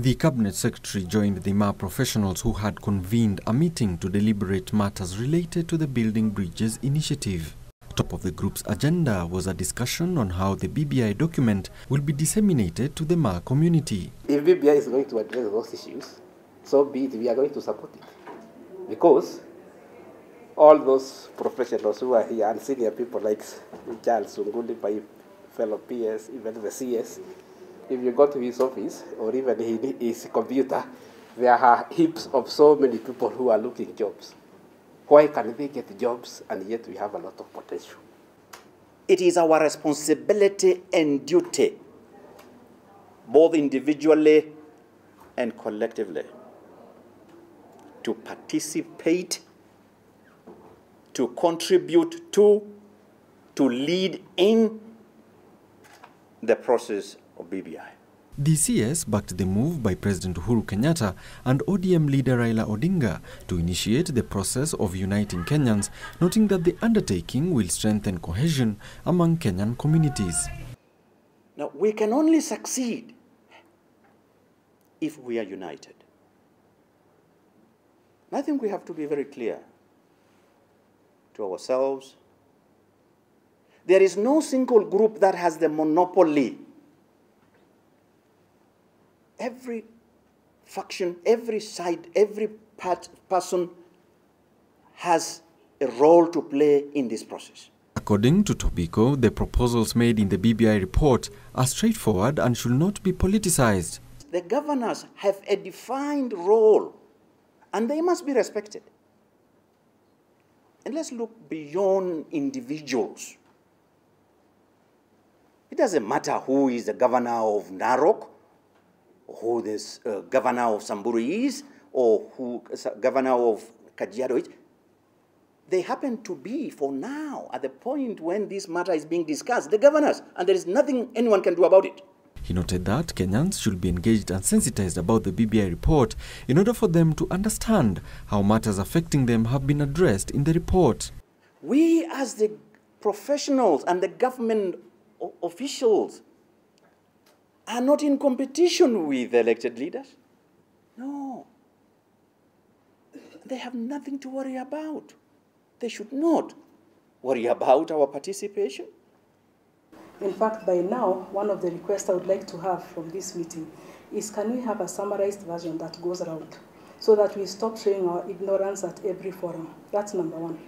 The cabinet secretary joined the Maa professionals who had convened a meeting to deliberate matters related to the Building Bridges initiative. Top of the group's agenda was a discussion on how the BBI document will be disseminated to the Maa community. If BBI is going to address those issues, so be it, we are going to support it. Because all those professionals who are here and senior people like Charles Sunkuli, my fellow PS, even the CS, if you go to his office or even his computer, there are heaps of so many people who are looking jobs. Why can they get jobs and yet we have a lot of potential? It is our responsibility and duty, both individually and collectively, to participate, to contribute to, to lead in the process BBI. The CS backed the move by President Uhuru Kenyatta and ODM leader Raila Odinga to initiate the process of uniting Kenyans, noting that the undertaking will strengthen cohesion among Kenyan communities. Now, we can only succeed if we are united. I think we have to be very clear to ourselves. There is no single group that has the monopoly every faction, every side, every part, person has a role to play in this process. According to Tobiko, the proposals made in the BBI report are straightforward and should not be politicized. The governors have a defined role and they must be respected. And let's look beyond individuals. It doesn't matter who is the governor of Narok who this uh, governor of Samburu is or who uh, governor of Kajiado is. They happen to be, for now, at the point when this matter is being discussed, the governors, and there is nothing anyone can do about it. He noted that Kenyans should be engaged and sensitized about the BBI report in order for them to understand how matters affecting them have been addressed in the report. We, as the professionals and the government officials, are not in competition with elected leaders. No. They have nothing to worry about. They should not worry about our participation. In fact, by now, one of the requests I would like to have from this meeting is can we have a summarized version that goes around so that we stop showing our ignorance at every forum? That's number one.